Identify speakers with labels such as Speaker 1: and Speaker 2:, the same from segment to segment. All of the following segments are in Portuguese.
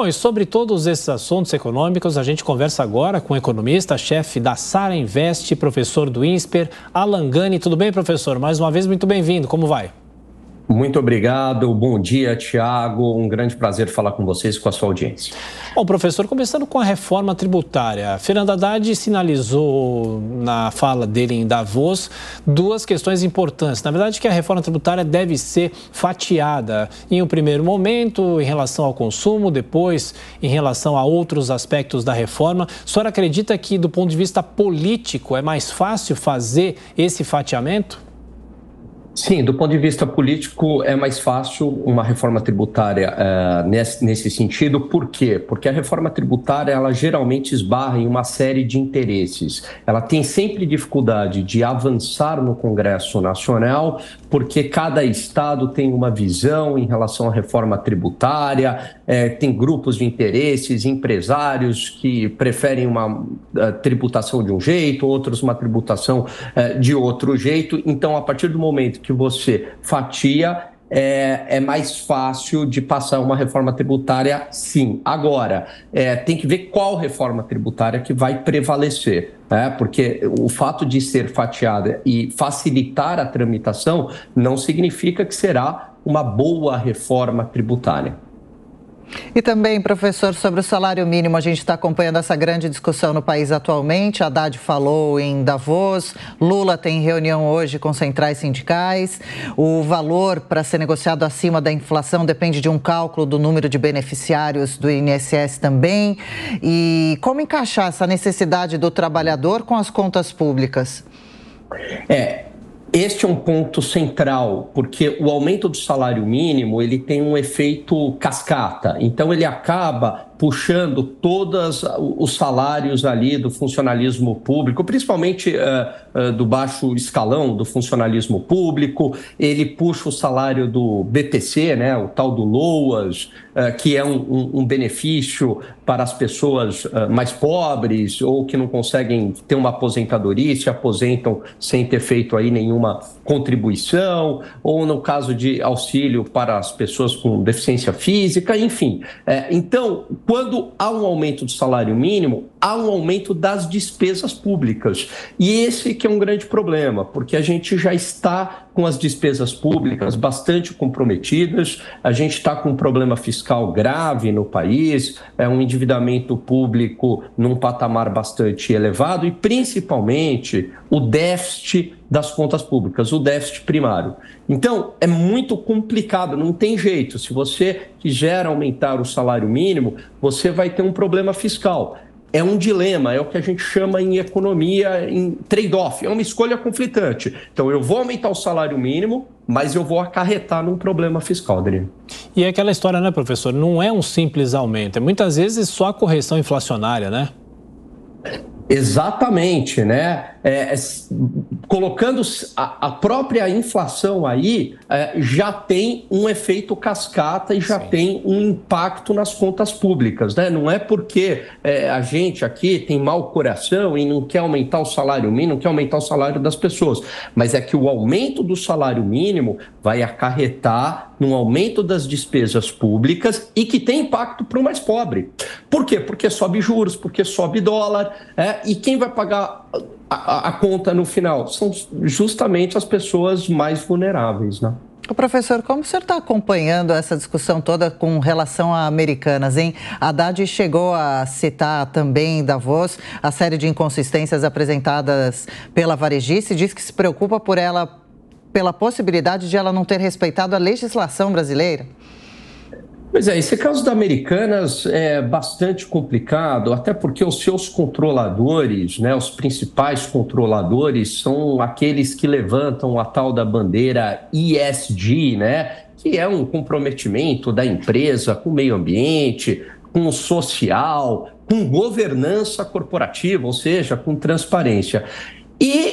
Speaker 1: Bom, e sobre todos esses assuntos econômicos, a gente conversa agora com o economista, chefe da Sara Invest, professor do INSPER, Alan Gani. Tudo bem, professor? Mais uma vez, muito bem-vindo. Como vai?
Speaker 2: Muito obrigado, bom dia, Tiago. Um grande prazer falar com vocês e com a sua audiência.
Speaker 1: Bom, professor, começando com a reforma tributária. Fernando Haddad sinalizou na fala dele em Davos duas questões importantes. Na verdade, que a reforma tributária deve ser fatiada em um primeiro momento em relação ao consumo, depois em relação a outros aspectos da reforma. A senhora acredita que, do ponto de vista político, é mais fácil fazer esse fatiamento?
Speaker 2: Sim, do ponto de vista político é mais fácil uma reforma tributária uh, nesse, nesse, sentido. Por quê? Porque a reforma tributária ela geralmente esbarra em uma série de interesses. Ela tem sempre dificuldade de avançar no Congresso Nacional, porque cada estado tem uma visão em relação à reforma tributária, é, tem grupos de interesses, empresários que preferem uma uh, tributação de um jeito, outros uma tributação de outro jeito. Então, a partir do momento que você fatia, é, é, mais fácil de passar uma reforma tributária, sim. Agora, é, tem que ver qual reforma tributária que vai prevalecer, né? porque o fato de ser fatiada e facilitar a tramitação não significa que será uma boa reforma tributária.
Speaker 3: E também, professor, sobre o salário mínimo, a gente está acompanhando essa grande discussão no país atualmente. Haddad falou em Davos, Lula tem reunião hoje com centrais sindicais. O valor para ser negociado acima da inflação depende de um cálculo do número de beneficiários do INSS também. E como encaixar essa necessidade do trabalhador com as contas públicas?
Speaker 2: É, este é um ponto central, porque o aumento do salário mínimo ele tem um efeito cascata. Então ele acaba puxando todos os salários ali do funcionalismo público, principalmente uh, uh, do baixo escalão do funcionalismo público. Ele puxa o salário do BPC, né, o tal do LOAS, uh, que é um, um, um, benefício para as pessoas mais pobres ou que não conseguem ter uma aposentadoria, se aposentam sem ter feito aí nenhuma contribuição, ou no caso de auxílio para as pessoas com deficiência física, enfim. É, então, quando há um aumento do salário mínimo, há um aumento das despesas públicas. E esse que é um grande problema, porque a gente já está com as despesas públicas bastante comprometidas, a gente está com um problema fiscal grave no país, é um endividamento público num patamar bastante elevado e, principalmente, o déficit das contas públicas, o déficit primário. Então, é muito complicado, não tem jeito. Se você quiser aumentar o salário mínimo, você vai ter um problema fiscal é um dilema, é o que a gente chama em economia em trade-off, é uma escolha conflitante. Então, eu vou aumentar o salário mínimo, mas eu vou acarretar num problema fiscal, Adriano.
Speaker 1: E é aquela história, né, professor? Não é um simples aumento, é muitas vezes só a correção inflacionária, né?
Speaker 2: Exatamente, né? É, é colocando a, a, própria inflação aí, é, já tem um efeito cascata e já Sim. tem um impacto nas contas públicas, né? Não é porque é, a gente aqui tem mau coração e não quer aumentar o salário mínimo, não quer aumentar o salário das pessoas, mas é que o aumento do salário mínimo vai acarretar num aumento das despesas públicas e que tem impacto para o mais pobre. Por quê? Porque sobe juros, porque sobe dólar, é, e quem vai pagar a, a, conta no final? São justamente as pessoas mais vulneráveis, né?
Speaker 3: Professor, como o senhor está acompanhando essa discussão toda com relação a americanas, hein? Haddad chegou a citar também da voz a série de inconsistências apresentadas pela varejista e diz que se preocupa por ela, pela possibilidade de ela não ter respeitado a legislação brasileira.
Speaker 2: Pois é, esse caso da Americanas é bastante complicado, até porque os seus controladores, né, os principais controladores, são aqueles que levantam a tal da bandeira ESG, né, que é um comprometimento da empresa com o meio ambiente, com o social, com governança corporativa, ou seja, com transparência.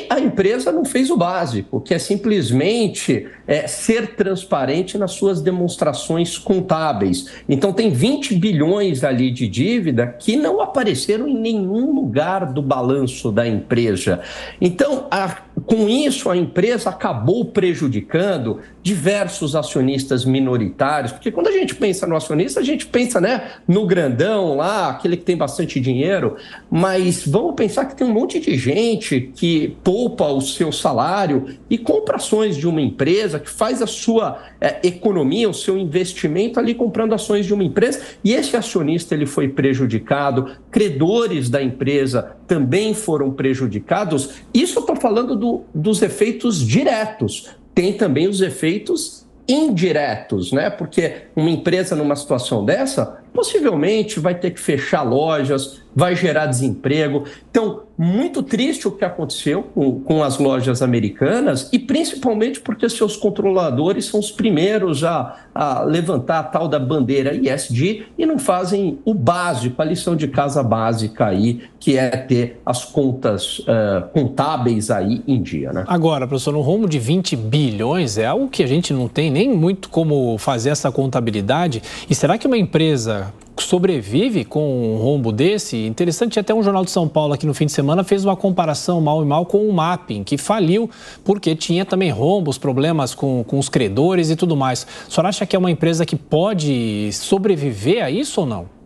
Speaker 2: A empresa não fez o básico, que é simplesmente é, ser transparente nas suas demonstrações contábeis. Então, tem 20 bilhões ali de dívida que não apareceram em nenhum lugar do balanço da empresa. Então, a com isso, a empresa acabou prejudicando diversos acionistas minoritários, porque quando a gente pensa no acionista, a gente pensa né, no grandão lá, aquele que tem bastante dinheiro, mas vamos pensar que tem um monte de gente que poupa o seu salário e compra ações de uma empresa, que faz a sua é, economia, o seu investimento ali comprando ações de uma empresa, e esse acionista ele foi prejudicado, credores da empresa também foram prejudicados. Isso estou falando do, dos efeitos diretos. Tem também os efeitos indiretos, né? Porque uma empresa numa situação dessa possivelmente vai ter que fechar lojas, vai gerar desemprego. Então, muito triste o que aconteceu com, com, as lojas americanas e principalmente porque seus controladores são os primeiros a, a levantar a tal da bandeira ISD e não fazem o básico, a lição de casa básica aí, que é ter as contas uh, contábeis aí em dia, né?
Speaker 1: Agora, professor, no rumo de 20 bilhões é algo que a gente não tem nem muito como fazer essa contabilidade. E será que uma empresa sobrevive com um rombo desse? Interessante, até um jornal de São Paulo aqui no fim de semana fez uma comparação mal e mal com o Mapping, que faliu porque tinha também rombos, problemas com, com os credores e tudo mais. A senhora acha que é uma empresa que pode sobreviver a isso ou não?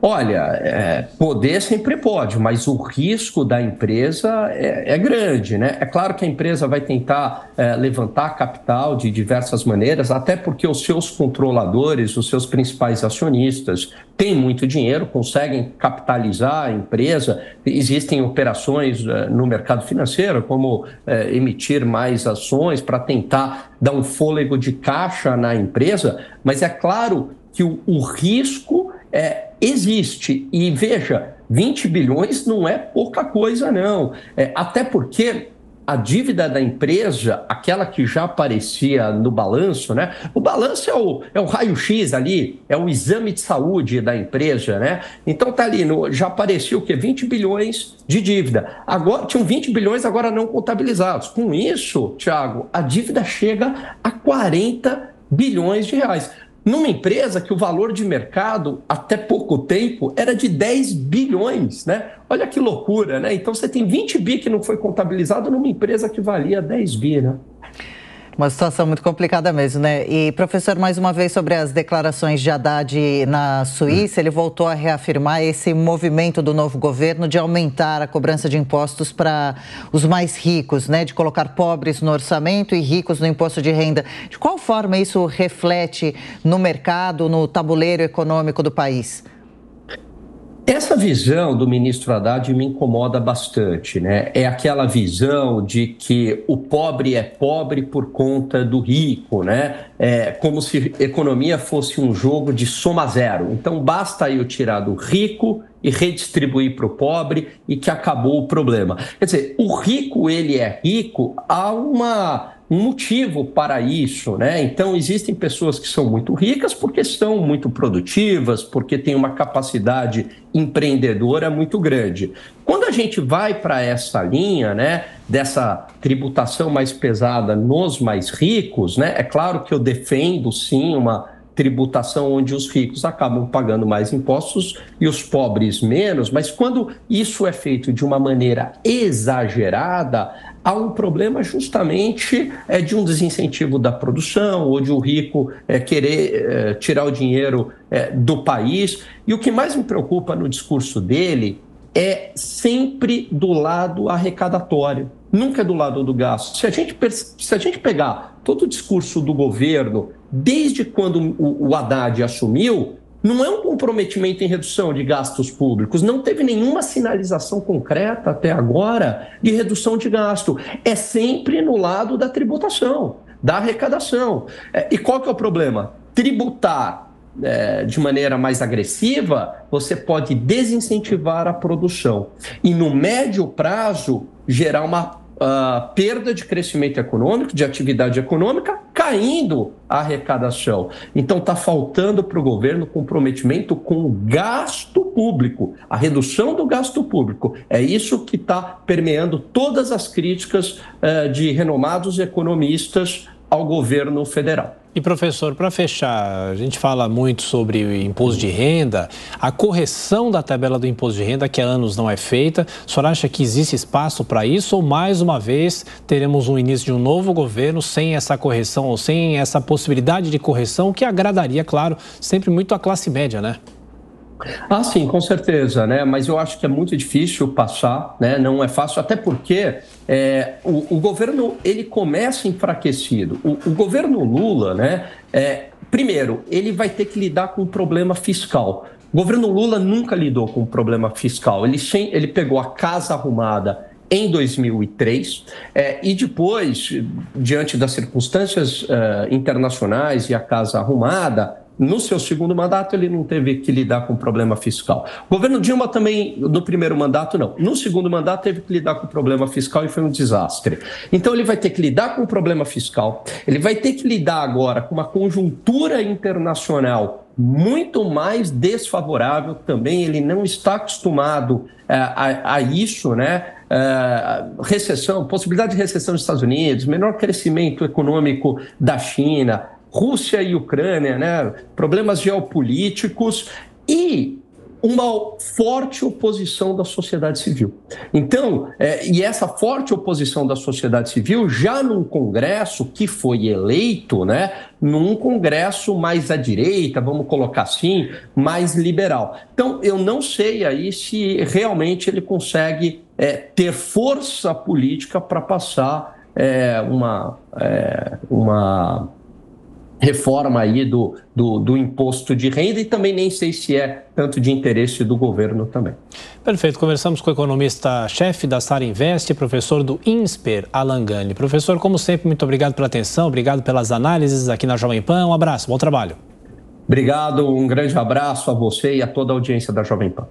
Speaker 2: Olha, é, poder sempre pode, mas o risco da empresa é, é, grande, né? É claro que a empresa vai tentar é, levantar capital de diversas maneiras, até porque os seus controladores, os seus principais acionistas, têm muito dinheiro, conseguem capitalizar a empresa. Existem operações é, no mercado financeiro, como é, emitir mais ações para tentar dar um fôlego de caixa na empresa, mas é claro que o, o risco é, existe. E veja, 20 bilhões não é pouca coisa, não. É, até porque a dívida da empresa, aquela que já aparecia no balanço, né? O balanço é o, é o raio-x ali, é o exame de saúde da empresa, né? Então tá ali, no, já aparecia o quê? 20 bilhões de dívida. Agora tinham 20 bilhões agora não contabilizados. Com isso, Thiago, a dívida chega a 40 bilhões de reais numa empresa que o valor de mercado até pouco tempo era de 10 bilhões, né? Olha que loucura, né? Então você tem 20 bi que não foi contabilizado numa empresa que valia 10 bi, né?
Speaker 3: Uma situação muito complicada mesmo, né? E, professor, mais uma vez sobre as declarações de Haddad na Suíça, ele voltou a reafirmar esse movimento do novo governo de aumentar a cobrança de impostos para os mais ricos, né? De colocar pobres no orçamento e ricos no imposto de renda. De qual forma isso reflete no mercado, no tabuleiro econômico do país?
Speaker 2: Essa visão do ministro Haddad me incomoda bastante, né? É aquela visão de que o pobre é pobre por conta do rico, né? É como se economia fosse um jogo de soma zero. Então basta eu tirar do rico e redistribuir para o pobre e que acabou o problema. Quer dizer, o rico ele é rico há uma um motivo para isso, né? Então existem pessoas que são muito ricas porque são muito produtivas, porque têm uma capacidade empreendedora muito grande. Quando a gente vai para essa linha, né, dessa tributação mais pesada nos mais ricos, né? É claro que eu defendo sim uma tributação onde os ricos acabam pagando mais impostos e os pobres menos, mas quando isso é feito de uma maneira exagerada, há um problema justamente é, de um desincentivo da produção ou de o um rico é, querer é, tirar o dinheiro é, do país. E o que mais me preocupa no discurso dele é sempre do lado arrecadatório, nunca é do lado do gasto. Se a gente, se a gente pegar todo o discurso do governo desde quando o, o Haddad assumiu, não é um comprometimento em redução de gastos públicos, não teve nenhuma sinalização concreta até agora de redução de gasto. É sempre no lado da tributação, da arrecadação. É, e qual que é o problema? Tributar é, de maneira mais agressiva, você pode desincentivar a produção. E no médio prazo, gerar uma uh, perda de crescimento econômico, de atividade econômica, caindo a arrecadação. Então está faltando para o governo comprometimento com o gasto público, a redução do gasto público. É isso que está permeando todas as críticas uh, de renomados economistas ao governo federal.
Speaker 1: E professor, para fechar, a gente fala muito sobre o imposto de renda, a correção da tabela do imposto de renda, que há anos não é feita. O senhor acha que existe espaço para isso ou mais uma vez teremos um início de um novo governo sem essa correção ou sem essa possibilidade de correção que agradaria, claro, sempre muito a classe média, né?
Speaker 2: Ah, sim, com certeza, né? Mas eu acho que é muito difícil passar, né? Não é fácil, até porque é, o, o, governo ele começa enfraquecido. O, o governo Lula, né? É, primeiro, ele vai ter que lidar com o problema fiscal. O governo Lula nunca lidou com o problema fiscal. Ele, ele pegou a casa arrumada em 2003 é, e depois, diante das circunstâncias uh, internacionais e a casa arrumada, no seu segundo mandato, ele não teve que lidar com o problema fiscal. O governo Dilma também, no primeiro mandato, não. No segundo mandato, teve que lidar com o problema fiscal e foi um desastre. Então, ele vai ter que lidar com o problema fiscal, ele vai ter que lidar agora com uma conjuntura internacional muito mais desfavorável também. Ele não está acostumado é, a, a, isso, né? É, recessão, possibilidade de recessão dos Estados Unidos, menor crescimento econômico da China, Rússia e Ucrânia, né? problemas geopolíticos e uma forte oposição da sociedade civil. Então, é, e essa forte oposição da sociedade civil já num Congresso que foi eleito, né, num Congresso mais à direita, vamos colocar assim, mais liberal. Então, eu não sei aí se realmente ele consegue é, ter força política para passar é, uma, é, uma reforma aí do, do, do, imposto de renda e também nem sei se é tanto de interesse do governo também.
Speaker 1: Perfeito. Conversamos com o economista-chefe da Sara Invest, professor do INSPER, Alan Gani. Professor, como sempre, muito obrigado pela atenção, obrigado pelas análises aqui na Jovem Pan. Um abraço, bom trabalho.
Speaker 2: Obrigado, um grande abraço a você e a toda a audiência da Jovem Pan.